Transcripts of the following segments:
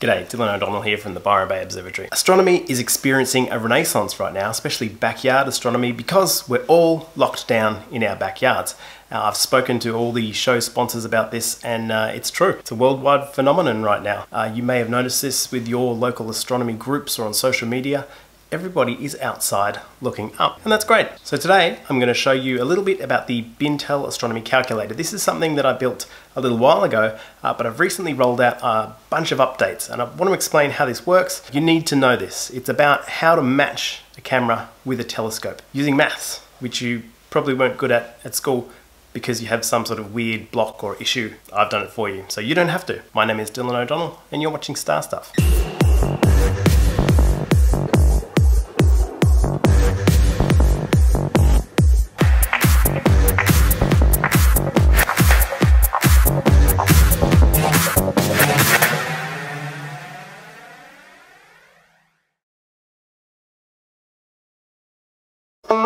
G'day, Dylan O'Donnell here from the Byron Bay Observatory. Astronomy is experiencing a renaissance right now, especially backyard astronomy, because we're all locked down in our backyards. Uh, I've spoken to all the show sponsors about this, and uh, it's true. It's a worldwide phenomenon right now. Uh, you may have noticed this with your local astronomy groups or on social media everybody is outside looking up. And that's great. So today I'm going to show you a little bit about the Bintel Astronomy Calculator. This is something that I built a little while ago, uh, but I've recently rolled out a bunch of updates and I want to explain how this works. You need to know this. It's about how to match a camera with a telescope using maths, which you probably weren't good at at school because you have some sort of weird block or issue. I've done it for you, so you don't have to. My name is Dylan O'Donnell and you're watching Star Stuff. Before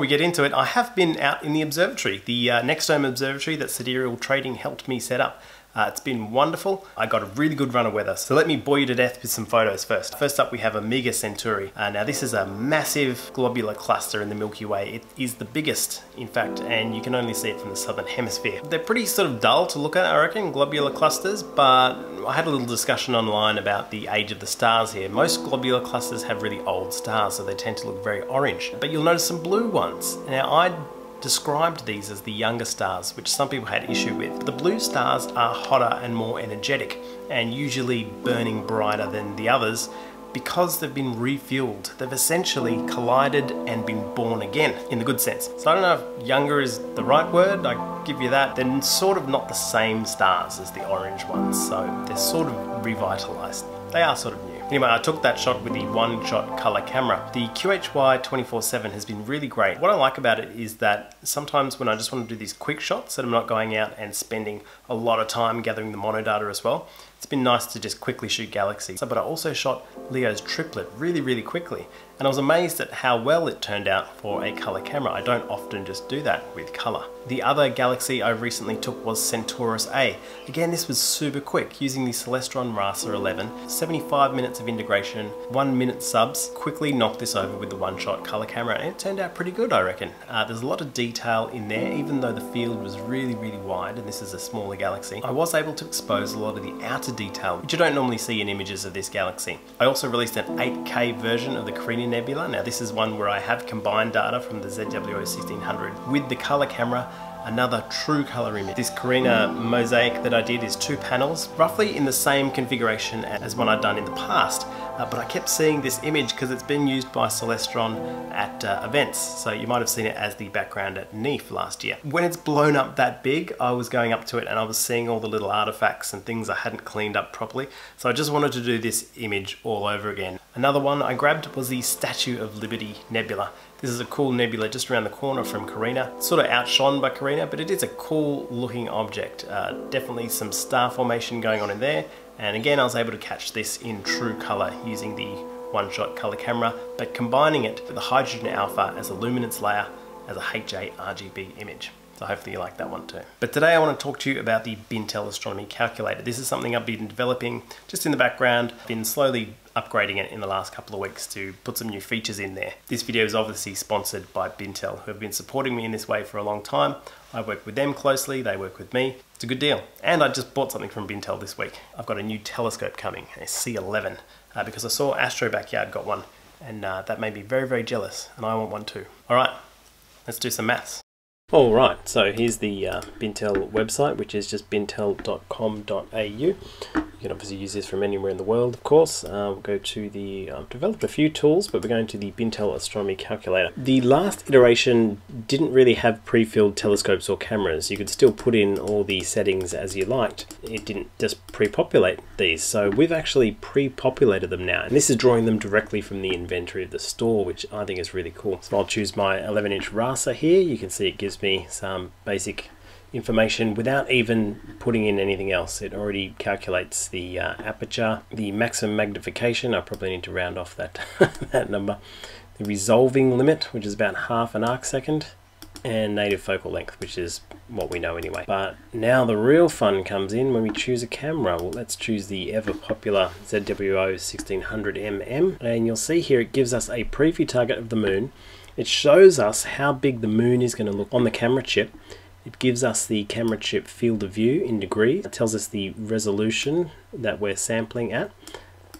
we get into it, I have been out in the observatory, the uh, NexDome Observatory that Sidereal Trading helped me set up. Uh, it's been wonderful. I got a really good run of weather. So let me bore you to death with some photos first. First up, we have Omega Centauri. Uh, now this is a massive globular cluster in the Milky Way. It is the biggest, in fact, and you can only see it from the southern hemisphere. They're pretty sort of dull to look at, I reckon, globular clusters, but I had a little discussion online about the age of the stars here. Most globular clusters have really old stars, so they tend to look very orange. But you'll notice some blue ones. Now I described these as the younger stars, which some people had issue with. The blue stars are hotter and more energetic, and usually burning brighter than the others because they've been refueled. They've essentially collided and been born again, in the good sense. So I don't know if younger is the right word, I give you that. They're sort of not the same stars as the orange ones, so they're sort of revitalized. They are sort of. Anyway, I took that shot with the one-shot color camera. The QHY 24-7 has been really great. What I like about it is that sometimes when I just want to do these quick shots that I'm not going out and spending a lot of time gathering the mono data as well, it's been nice to just quickly shoot galaxies. But I also shot Leo's triplet really, really quickly. And I was amazed at how well it turned out for a color camera. I don't often just do that with color. The other galaxy I recently took was Centaurus A. Again, this was super quick using the Celestron RASA 11. 75 minutes of integration, one minute subs. Quickly knocked this over with the one shot color camera and it turned out pretty good, I reckon. Uh, there's a lot of detail in there, even though the field was really, really wide and this is a smaller galaxy. I was able to expose a lot of the outer detail, which you don't normally see in images of this galaxy. I also released an 8K version of the Carina Nebula. Now this is one where I have combined data from the ZWO 1600 with the color camera another true color image. This Carina mosaic that I did is two panels, roughly in the same configuration as one I'd done in the past, uh, but I kept seeing this image because it's been used by Celestron at uh, events, so you might have seen it as the background at NEAF last year. When it's blown up that big, I was going up to it and I was seeing all the little artifacts and things I hadn't cleaned up properly, so I just wanted to do this image all over again. Another one I grabbed was the Statue of Liberty Nebula. This is a cool nebula just around the corner from Carina. Sort of outshone by Carina, but it is a cool looking object. Uh, definitely some star formation going on in there. And again, I was able to catch this in true color using the one-shot color camera, but combining it with the hydrogen alpha as a luminance layer as a HA RGB image. So hopefully you like that one too. But today I want to talk to you about the Bintel Astronomy Calculator. This is something I've been developing just in the background, been slowly upgrading it in the last couple of weeks to put some new features in there. This video is obviously sponsored by Bintel, who have been supporting me in this way for a long time. I work with them closely, they work with me. It's a good deal. And I just bought something from Bintel this week. I've got a new telescope coming, a C11, uh, because I saw Astro Backyard got one, and uh, that made me very, very jealous, and I want one too. All right, let's do some maths. All right, so here's the uh, Bintel website, which is just bintel.com.au. You can obviously use this from anywhere in the world, of course. Uh, we'll go to the, I've developed a few tools, but we're going to the Bintel Astronomy Calculator. The last iteration didn't really have pre-filled telescopes or cameras. You could still put in all the settings as you liked. It didn't just pre-populate these. So we've actually pre-populated them now. And this is drawing them directly from the inventory of the store, which I think is really cool. So I'll choose my 11 inch RASA here. You can see it gives me some basic information without even putting in anything else. It already calculates the uh, aperture, the maximum magnification. I probably need to round off that that number. The resolving limit, which is about half an arc second, and native focal length, which is what we know anyway. But now the real fun comes in when we choose a camera. Well, let's choose the ever popular ZWO 1600mm, and you'll see here it gives us a preview target of the moon. It shows us how big the moon is going to look on the camera chip. It gives us the camera chip field of view in degrees. It tells us the resolution that we're sampling at.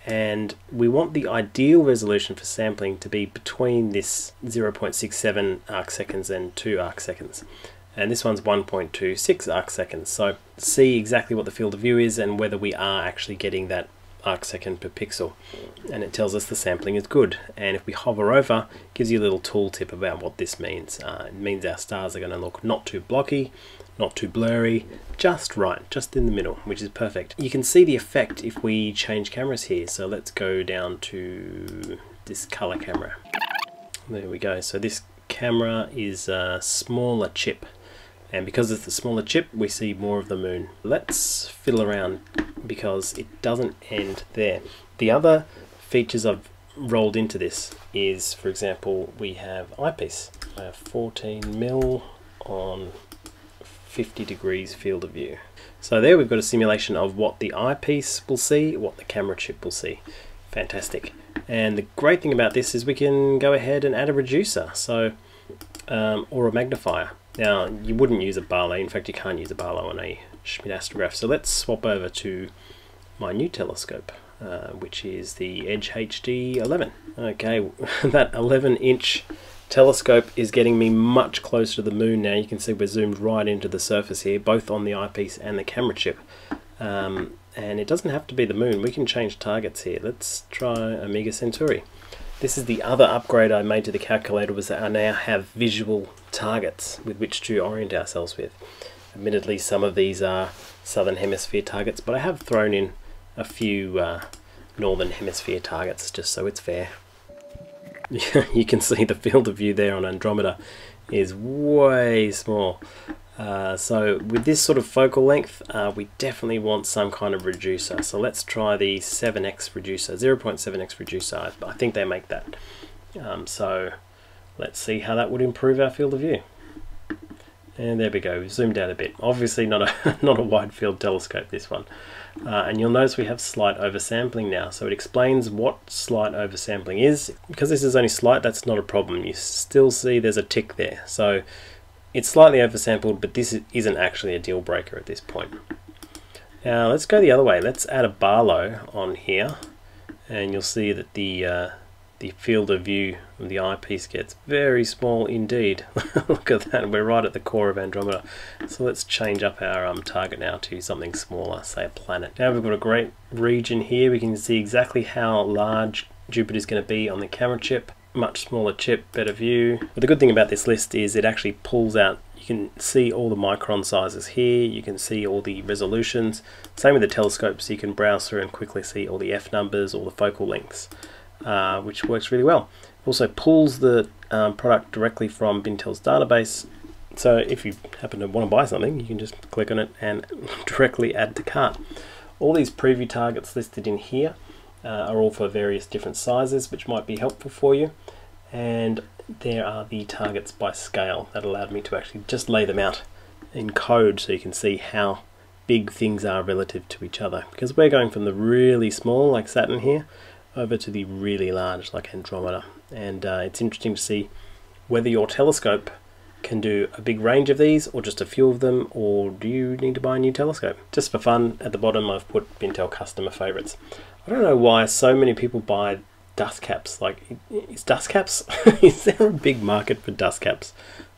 And we want the ideal resolution for sampling to be between this 0.67 arc seconds and 2 arc seconds. And this one's 1.26 arc seconds. So see exactly what the field of view is and whether we are actually getting that arc second per pixel and it tells us the sampling is good and if we hover over gives you a little tooltip about what this means uh, it means our stars are going to look not too blocky not too blurry, just right, just in the middle, which is perfect. You can see the effect if we change cameras here. So let's go down to this color camera. There we go. So this camera is a smaller chip. And because it's a smaller chip, we see more of the moon. Let's fiddle around because it doesn't end there. The other features I've rolled into this is, for example, we have eyepiece. I have 14 mil on 50 degrees field of view. So there we've got a simulation of what the eyepiece will see, what the camera chip will see. Fantastic. And the great thing about this is we can go ahead and add a reducer, so um, or a magnifier. Now you wouldn't use a Barlow, in fact you can't use a Barlow on a Schmidt astrograph. So let's swap over to my new telescope, uh, which is the Edge HD 11. Okay, that 11 inch telescope is getting me much closer to the moon now. You can see we're zoomed right into the surface here, both on the eyepiece and the camera chip. Um, and it doesn't have to be the moon. We can change targets here. Let's try Omega Centauri. This is the other upgrade I made to the calculator was that I now have visual targets with which to orient ourselves with. Admittedly, some of these are southern hemisphere targets, but I have thrown in a few uh, northern hemisphere targets just so it's fair. you can see the field of view there on Andromeda is way small. Uh, so with this sort of focal length, uh, we definitely want some kind of reducer. So let's try the 7x reducer, 0.7x reducer. I think they make that. Um, so let's see how that would improve our field of view. And there we go, we zoomed out a bit. Obviously not a, not a wide field telescope, this one. Uh, and you'll notice we have slight oversampling now. So it explains what slight oversampling is. Because this is only slight, that's not a problem. You still see there's a tick there. So it's slightly oversampled, but this isn't actually a deal breaker at this point. Now let's go the other way. Let's add a Barlow on here. And you'll see that the uh, the field of view of the eyepiece gets very small indeed. Look at that, we're right at the core of Andromeda. So let's change up our um, target now to something smaller, say a planet. Now we've got a great region here, we can see exactly how large Jupiter is going to be on the camera chip. Much smaller chip, better view. But the good thing about this list is it actually pulls out you can see all the micron sizes here, you can see all the resolutions. Same with the telescopes, you can browse through and quickly see all the F numbers, all the focal lengths. Uh, which works really well. It also pulls the um, product directly from Bintel's database. So if you happen to want to buy something, you can just click on it and directly add to cart. All these preview targets listed in here uh, are all for various different sizes, which might be helpful for you. And there are the targets by scale that allowed me to actually just lay them out in code so you can see how big things are relative to each other. Because we're going from the really small, like Saturn here, over to the really large like Andromeda. And uh, it's interesting to see whether your telescope can do a big range of these or just a few of them or do you need to buy a new telescope? Just for fun at the bottom I've put Bintel customer favorites. I don't know why so many people buy dust caps like is dust caps is there a big market for dust caps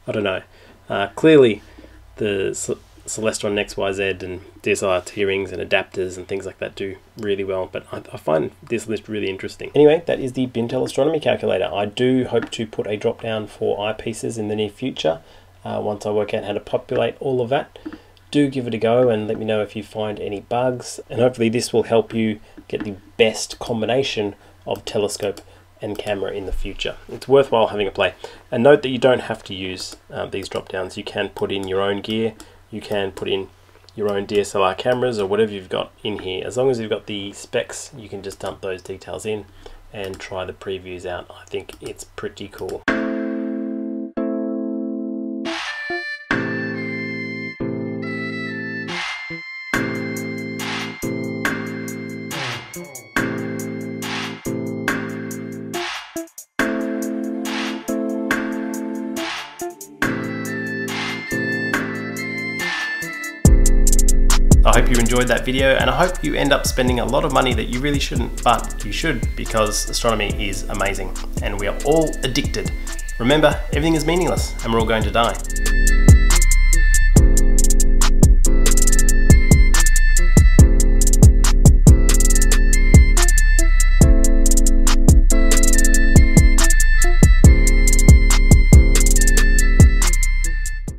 I don't know uh, clearly the Celestron NexYZ and DSLR T-rings and adapters and things like that do really well, but I, I, find this list really interesting. Anyway, that is the Bintel Astronomy Calculator. I do hope to put a drop down for eyepieces in the near future uh, once I work out how to populate all of that. Do give it a go and let me know if you find any bugs, and hopefully this will help you get the best combination of telescope and camera in the future. It's worthwhile having a play. And note that you don't have to use uh, these drop downs. You can put in your own gear you can put in your own DSLR cameras or whatever you've got in here. As long as you've got the specs, you can just dump those details in and try the previews out. I think it's pretty cool. I hope you enjoyed that video and I hope you end up spending a lot of money that you really shouldn't, but you should because astronomy is amazing and we are all addicted. Remember, everything is meaningless and we're all going to die.